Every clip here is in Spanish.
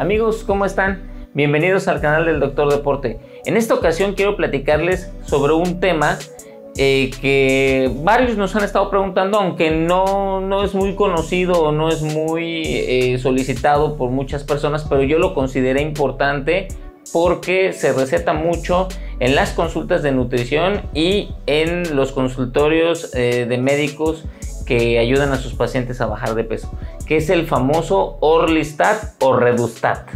Amigos, ¿cómo están? Bienvenidos al canal del Doctor Deporte. En esta ocasión quiero platicarles sobre un tema eh, que varios nos han estado preguntando, aunque no, no es muy conocido o no es muy eh, solicitado por muchas personas, pero yo lo consideré importante porque se receta mucho en las consultas de nutrición y en los consultorios eh, de médicos que ayudan a sus pacientes a bajar de peso, que es el famoso Orlistat o Redustat.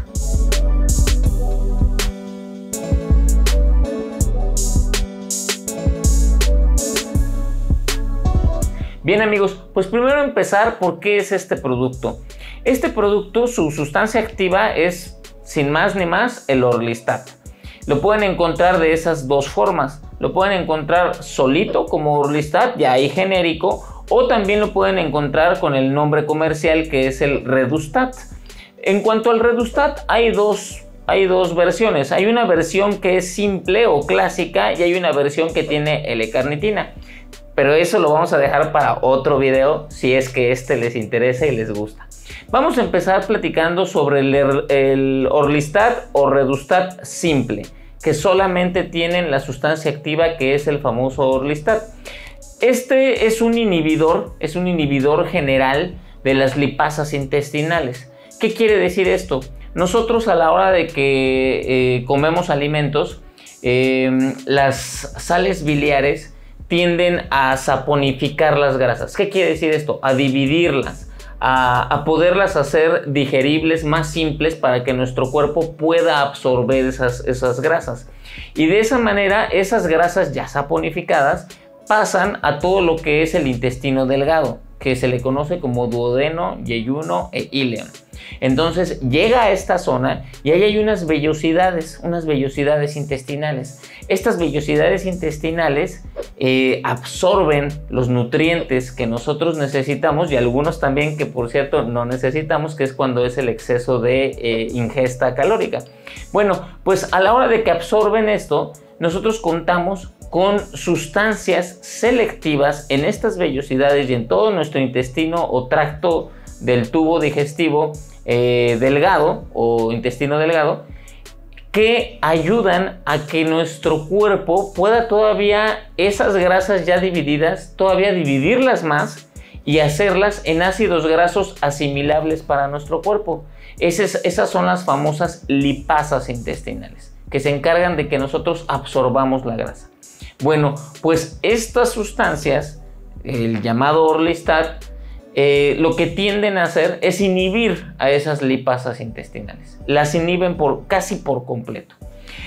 Bien amigos, pues primero empezar por qué es este producto. Este producto, su sustancia activa es sin más ni más el Orlistat. Lo pueden encontrar de esas dos formas. Lo pueden encontrar solito como Orlistat, ya ahí genérico, o también lo pueden encontrar con el nombre comercial que es el Redustat. En cuanto al Redustat, hay dos, hay dos versiones. Hay una versión que es simple o clásica y hay una versión que tiene L-carnitina. Pero eso lo vamos a dejar para otro video si es que este les interesa y les gusta. Vamos a empezar platicando sobre el, el Orlistat o Redustat simple, que solamente tienen la sustancia activa que es el famoso Orlistat. Este es un inhibidor, es un inhibidor general de las lipasas intestinales. ¿Qué quiere decir esto? Nosotros a la hora de que eh, comemos alimentos, em, las sales biliares tienden a saponificar las grasas. ¿Qué quiere decir esto? A dividirlas, a, poderlas hacer digeribles más simples para que nuestro cuerpo pueda absorber esas, esas grasas. Y de esa manera, esas grasas ya saponificadas pasan a todo lo que es el intestino delgado, que se le conoce como duodeno, yeyuno e ileón. Entonces llega a esta zona y ahí hay unas vellosidades, unas vellosidades intestinales. Estas vellosidades intestinales eh, absorben los nutrientes que nosotros necesitamos y algunos también que por cierto no necesitamos, que es cuando es el exceso de eh, ingesta calórica. Bueno, pues a la hora de que absorben esto, nosotros contamos con sustancias selectivas en estas vellosidades y en todo nuestro intestino o tracto del tubo digestivo eh, delgado o intestino delgado que ayudan a que nuestro cuerpo pueda todavía esas grasas ya divididas, todavía dividirlas más y hacerlas en ácidos grasos asimilables para nuestro cuerpo. Esas, esas son las famosas lipasas intestinales, que se encargan de que nosotros absorbamos la grasa. Bueno, pues estas sustancias, el llamado Orlistat, eh, lo que tienden a hacer es inhibir a esas lipasas intestinales. Las inhiben por, casi por completo.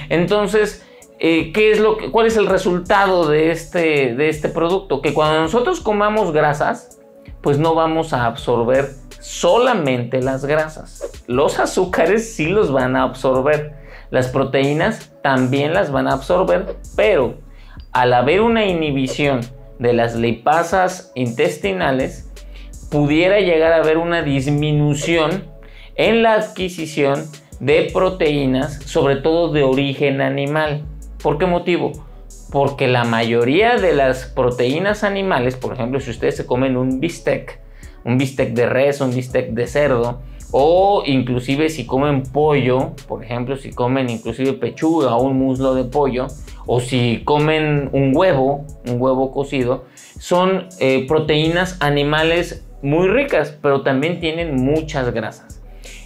Entonces, eh, ¿qué es lo ¿cuál es el resultado de este, de este producto? Que cuando nosotros comamos grasas, pues no vamos a absorber solamente las grasas. Los azúcares sí los van a absorber. Las proteínas también las van a absorber, pero al haber una inhibición de las lipasas intestinales, pudiera llegar a haber una disminución en la adquisición de proteínas, sobre todo de origen animal. ¿Por qué motivo? Porque la mayoría de las proteínas animales, por ejemplo, si ustedes se comen un bistec, un bistec de res, un bistec de cerdo, o inclusive si comen pollo, por ejemplo, si comen inclusive pechuga o un muslo de pollo, o si comen un huevo, un huevo cocido, son eh, proteínas animales muy ricas, pero también tienen muchas grasas.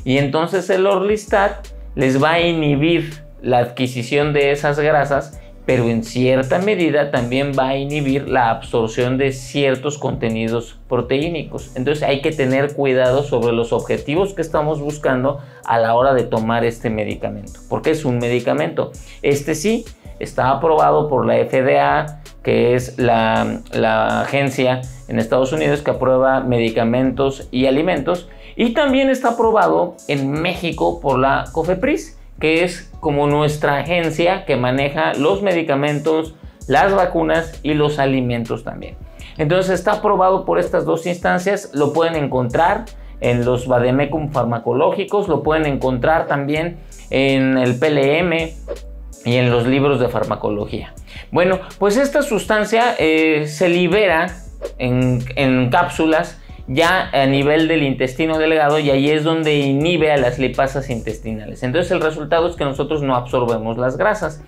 Y entonces el Orlistat les va a inhibir la adquisición de esas grasas pero en cierta medida también va a inhibir la absorción de ciertos contenidos proteínicos. Entonces hay que tener cuidado sobre los objetivos que estamos buscando a la hora de tomar este medicamento, porque es un medicamento. Este sí está aprobado por la FDA, que es la, agencia en Estados Unidos que aprueba medicamentos y alimentos, y también está aprobado en México por la COFEPRIS que es como nuestra agencia que maneja los medicamentos, las vacunas y los alimentos también. Entonces está aprobado por estas dos instancias, lo pueden encontrar en los Bademecum farmacológicos, lo pueden encontrar también en el PLM y en los libros de farmacología. Bueno, pues esta sustancia eh, se libera en cápsulas ya a nivel del intestino delgado y ahí es donde inhibe a las lipasas intestinales. Entonces el resultado es que nosotros no absorbemos las grasas.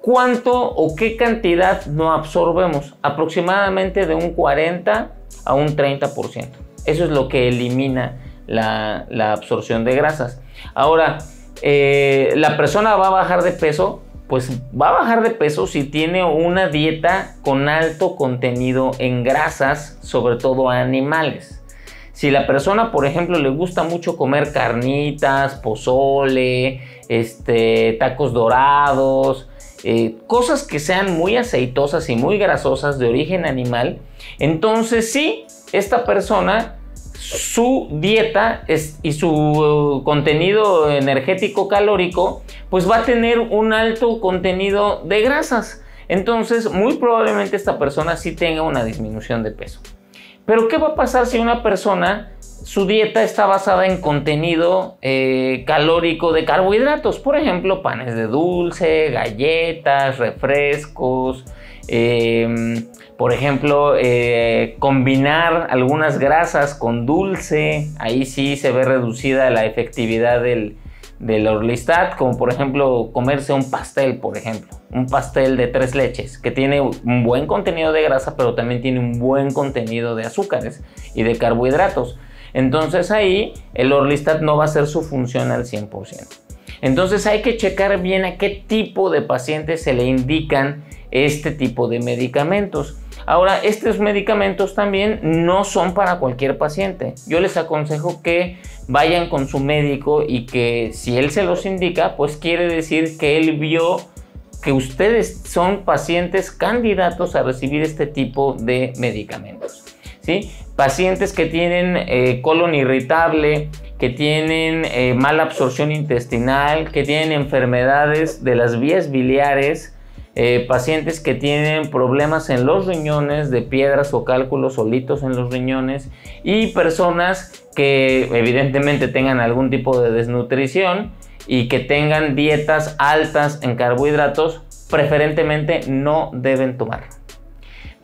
¿Cuánto o qué cantidad no absorbemos? Aproximadamente de un 40 a un 30%. Eso es lo que elimina la, absorción de grasas. Ahora, eh, la persona va a bajar de peso, pues va a bajar de peso si tiene una dieta con alto contenido en grasas, sobre todo animales. Si la persona, por ejemplo, le gusta mucho comer carnitas, pozole, este, tacos dorados, eh, cosas que sean muy aceitosas y muy grasosas de origen animal, entonces sí, esta persona su dieta y su uh, contenido energético calórico, pues va a tener un alto contenido de grasas. Entonces, muy probablemente esta persona sí tenga una disminución de peso. Pero, ¿qué va a pasar si una persona, su dieta está basada en contenido eh, calórico de carbohidratos? Por ejemplo, panes de dulce, galletas, refrescos, eh, por ejemplo, eh, combinar algunas grasas con dulce, ahí sí se ve reducida la efectividad del, del Orlistat, como por ejemplo comerse un pastel, por ejemplo, un pastel de tres leches, que tiene un buen contenido de grasa, pero también tiene un buen contenido de azúcares y de carbohidratos. Entonces ahí el Orlistat no va a hacer su función al 100%. Entonces hay que checar bien a qué tipo de pacientes se le indican este tipo de medicamentos. Ahora, estos medicamentos también no son para cualquier paciente. Yo les aconsejo que vayan con su médico y que si él se los indica, pues quiere decir que él vio que ustedes son pacientes candidatos a recibir este tipo de medicamentos. ¿sí? Pacientes que tienen eh, colon irritable, que tienen eh, mala absorción intestinal, que tienen enfermedades de las vías biliares, eh, pacientes que tienen problemas en los riñones, de piedras o cálculos solitos en los riñones y personas que evidentemente tengan algún tipo de desnutrición y que tengan dietas altas en carbohidratos, preferentemente no deben tomar.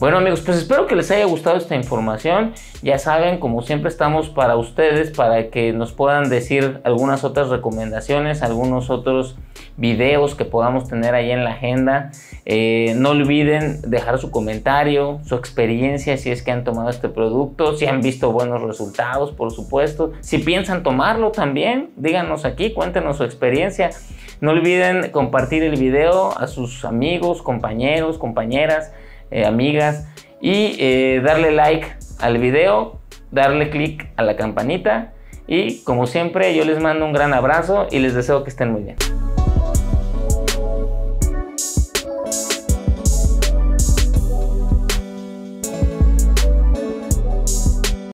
Bueno amigos, pues espero que les haya gustado esta información. Ya saben, como siempre estamos para ustedes, para que nos puedan decir algunas otras recomendaciones, algunos otros videos que podamos tener ahí en la agenda. Eh, no olviden dejar su comentario, su experiencia, si es que han tomado este producto, si han visto buenos resultados, por supuesto. Si piensan tomarlo también, díganos aquí, cuéntenos su experiencia. No olviden compartir el video a sus amigos, compañeros, compañeras eh, amigas, y eh, darle like al video, darle click a la campanita y como siempre yo les mando un gran abrazo y les deseo que estén muy bien.